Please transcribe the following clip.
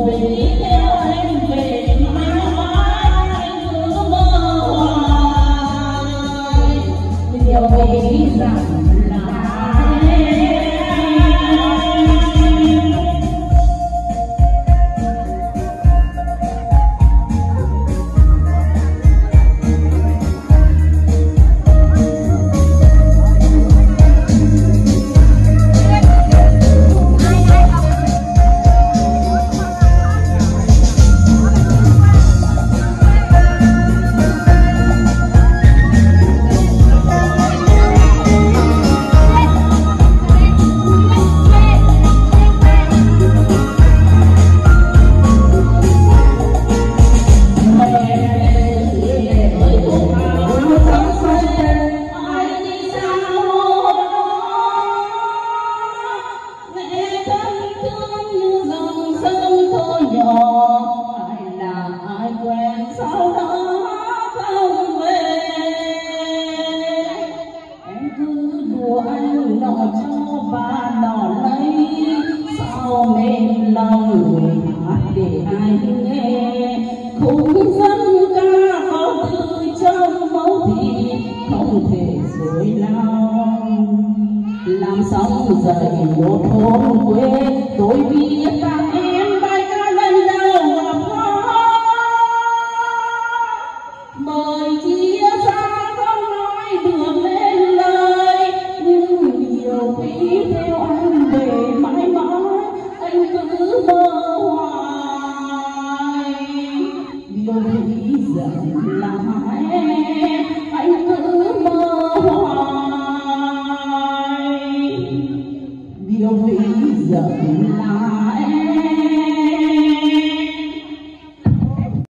Holy bám thương như dòng sông thô nhỏ sống dậy một thôn quê tôi biết rằng em bài ca lên đâu mà khó mời chia